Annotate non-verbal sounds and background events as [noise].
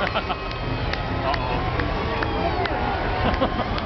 あ [laughs]